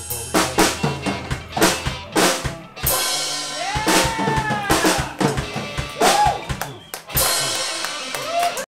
Before we